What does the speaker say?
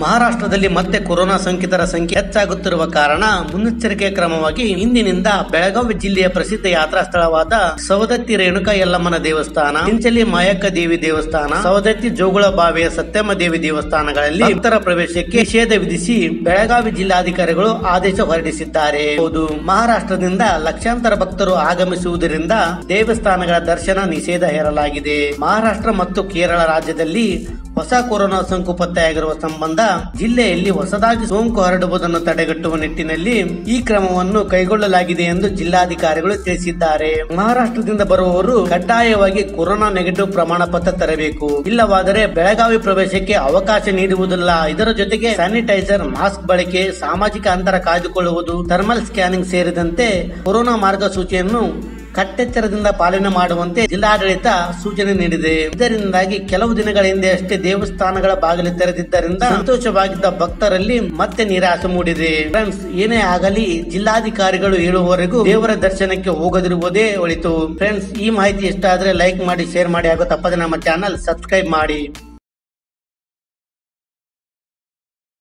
ಮಹಾರಾಷ್ಟ್ರದಲ್ಲಿ ಮತ್ತೆ ಕೊರೋನಾ ಸೋಂಕಿತರ ಸಂಖ್ಯೆ ಹೆಚ್ಚಾಗುತ್ತಿರುವ ಕಾರಣ ಮುನ್ನೆಚ್ಚರಿಕೆ ಕ್ರಮವಾಗಿ ಇಂದಿನಿಂದ ಬೆಳಗಾವಿ ಜಿಲ್ಲೆಯ ಪ್ರಸಿದ್ಧ ಯಾತ್ರಾ ಸ್ಥಳವಾದ ಸವದತ್ತಿ ರೇಣುಕಾ ಯಲ್ಲಮ್ಮನ ದೇವಸ್ಥಾನ, ಚಿಂಚಲಿ ಮಾಯಕ್ಕ ದೇವಿ ದೇವಸ್ಥಾನ, ಸವದತ್ತಿ ಜೋಗುಳ ಬಾವಿಯ ಸತ್ಯಮ್ಮ ದೇವಿ ದೇವಸ್ಥಾನಗಳಲ್ಲಿ ಇತರ ಪ್ರವೇಶಕ್ಕೆ ನಿಷೇಧ ವಿಧಿಸಿ ಬೆಳಗಾವಿ ಜಿಲ್ಲಾಧಿಕಾರಿಗಳು ಆದೇಶ ಹೊರಡಿಸಿದ್ದಾರೆ. ಹೌದು. ಮಹಾರಾಷ್ಟ್ರದಿಂದ ಲಕ್ಷಾಂತರ ಭಕ್ತರು ಆಗಮಿಸುವುದರಿಂದ ದೇವಸ್ಥಾನಗಳ ದರ್ಶನ ನಿಷೇಧ ಹೇರಲಾಗಿದೆ. ಮಹಾರಾಷ್ಟ್ರ ಮತ್ತು ಕೇರಳ ರಾಜ್ಯದಲ್ಲಿ ಹೊಸ ಕೊರೋನಾ ಸೋಂಕು ಪತ್ತೆಯಾಗಿರುವ ಸಂಬಂಧ ಜಿಲ್ಲೆಯಲ್ಲಿ ಹೊಸದಾಗಿ ಸೋಂಕು ಹರಡುವುದನ್ನು ತಡೆಗಟ್ಟುವ ನಿಟ್ಟಿನಲ್ಲಿ ಈ ಕ್ರಮವನ್ನು ಕೈಗೊಳ್ಳಲಾಗಿದೆ ಎಂದು ಜಿಲ್ಲಾಧಿಕಾರಿಗಳು ತಿಳಿಸಿದ್ದಾರೆ. ಮಹಾರಾಷ್ಟ್ರದಿಂದ ಬರುವವರು ಕಡ್ಡಾಯವಾಗಿ ಕೊರೋನಾ ನೆಗೆಟಿವ್ ಪ್ರಮಾಣ ಪತ್ರ ತರಬೇಕು. ಇಲ್ಲವಾದರೆ ಬೆಳಗಾವಿ ಪ್ರವೇಶಕ್ಕೆ ಅವಕಾಶ ನೀಡುವುದಿಲ್ಲ. ಇದರ ಜೊತೆಗೆ ಸ್ಯಾನಿಟೈಸರ್, ಮಾಸ್ಕ್ ಬಳಕೆ, ಸಾಮಾಜಿಕ ಅಂತರ ಕಾಯ್ದುಕೊಳ್ಳುವುದು, ಥರ್ಮಲ್ ಸ್ಕ್ಯಾನಿಂಗ್ ಸೇರಿದಂತೆ ಕೊರೋನಾ ಮಾರ್ಗಸೂಚಿಯನ್ನು ಕಟ್ಟೆಚ್ಚರದಿಂದ ಪಾಲನೆ ಮಾಡುವಂತೆ ಜಿಲ್ಲಾಡಳಿತ ಸೂಚನೆ ನೀಡಿದೆ. ಇದರಿಂದಾಗಿ ಕೆಲವು ದಿನಗಳ ಹಿಂದೆ ಅಷ್ಟೇ ದೇವಸ್ಥಾನಗಳ ಬಾಗಿಲು ತೆರೆದಿದ್ದರಿಂದ ಸಂತೋಷವಾಗಿದ್ದ ಭಕ್ತರಲ್ಲಿ ಮತ್ತೆ ನಿರಾಸೆ ಮೂಡಿದೆ. ಫ್ರೆಂಡ್ಸ್, ಏನೇ ಆಗಲಿ ಜಿಲ್ಲಾಧಿಕಾರಿಗಳು ಹೇಳುವವರೆಗೂ ದೇವರ ದರ್ಶನಕ್ಕೆ ಹೋಗದಿರುವುದೇ ಒಳಿತು. ಫ್ರೆಂಡ್ಸ್, ಈ ಮಾಹಿತಿ ಇಷ್ಟ ಆದ್ರೆ ಲೈಕ್ ಮಾಡಿ, ಶೇರ್ ಮಾಡಿ ಹಾಗೂ ತಪ್ಪದೆ ನಮ್ಮ ಚಾನಲ್ ಸಬ್ಸ್ಕ್ರೈಬ್ ಮಾಡಿ.